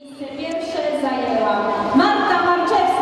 Miejsce pierwsze zajęła Marta Marczewska,